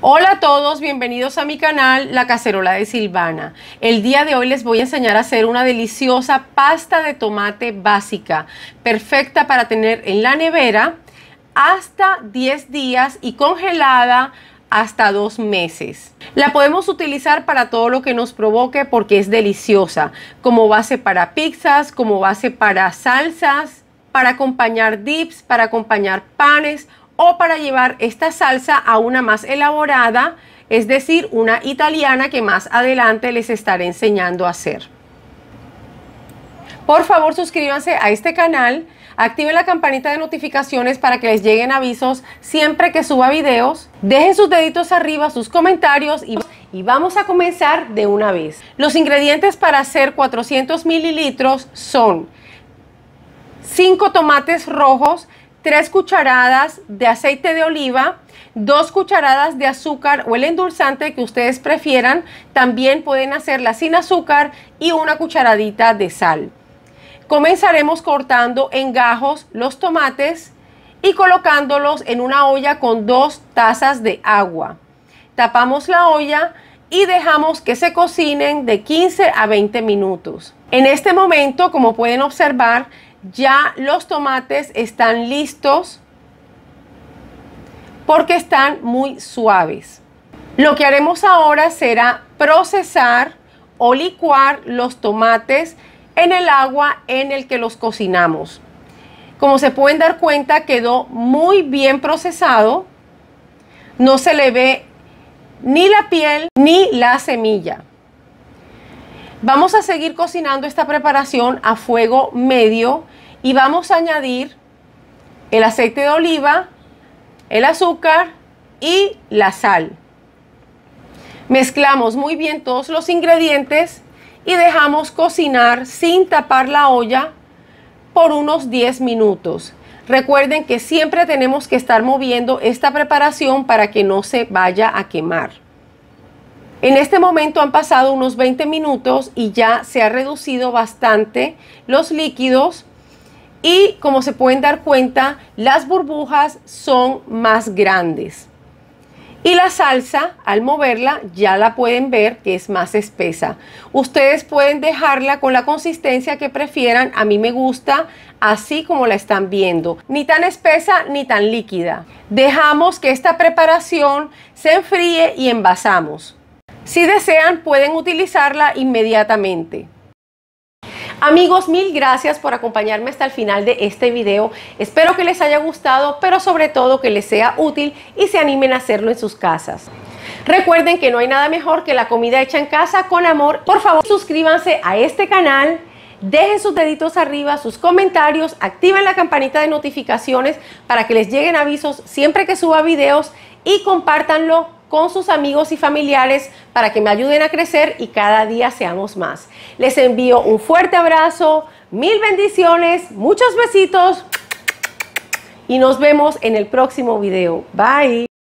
Hola a todos, bienvenidos a mi canal La Cacerola de Silvana. El día de hoy les voy a enseñar a hacer una deliciosa pasta de tomate básica, perfecta para tener en la nevera hasta 10 días y congelada hasta dos meses. La podemos utilizar para todo lo que nos provoque porque es deliciosa, como base para pizzas, como base para salsas, para acompañar dips, para acompañar panes o para llevar esta salsa a una más elaborada, es decir, una italiana que más adelante les estaré enseñando a hacer. Por favor, suscríbanse a este canal, activen la campanita de notificaciones para que les lleguen avisos siempre que suba videos. Dejen sus deditos arriba, sus comentarios y, y vamos a comenzar de una vez. Los ingredientes para hacer 400 mililitros son 5 tomates rojos, 3 cucharadas de aceite de oliva, 2 cucharadas de azúcar o el endulzante que ustedes prefieran. También pueden hacerla sin azúcar y una cucharadita de sal. Comenzaremos cortando en gajos los tomates y colocándolos en una olla con 2 tazas de agua. Tapamos la olla y dejamos que se cocinen de 15 a 20 minutos. En este momento, como pueden observar, ya los tomates están listos porque están muy suaves. Lo que haremos ahora será procesar o licuar los tomates en el agua en el que los cocinamos. Como se pueden dar cuenta, quedó muy bien procesado. No se le ve ni la piel ni la semilla. Vamos a seguir cocinando esta preparación a fuego medio y vamos a añadir el aceite de oliva, el azúcar y la sal. Mezclamos muy bien todos los ingredientes y dejamos cocinar sin tapar la olla por unos 10 minutos. Recuerden que siempre tenemos que estar moviendo esta preparación para que no se vaya a quemar. En este momento han pasado unos 20 minutos y ya se ha reducido bastante los líquidos y como se pueden dar cuenta, las burbujas son más grandes. Y la salsa, al moverla, ya la pueden ver que es más espesa. Ustedes pueden dejarla con la consistencia que prefieran. A mí me gusta así como la están viendo. Ni tan espesa ni tan líquida. Dejamos que esta preparación se enfríe y envasamos. Si desean, pueden utilizarla inmediatamente. Amigos, mil gracias por acompañarme hasta el final de este video. Espero que les haya gustado, pero sobre todo que les sea útil y se animen a hacerlo en sus casas. Recuerden que no hay nada mejor que la comida hecha en casa con amor. Por favor, suscríbanse a este canal. Dejen sus deditos arriba, sus comentarios, activen la campanita de notificaciones para que les lleguen avisos siempre que suba videos y compártanlo con sus amigos y familiares para que me ayuden a crecer y cada día seamos más. Les envío un fuerte abrazo, mil bendiciones, muchos besitos y nos vemos en el próximo video. Bye.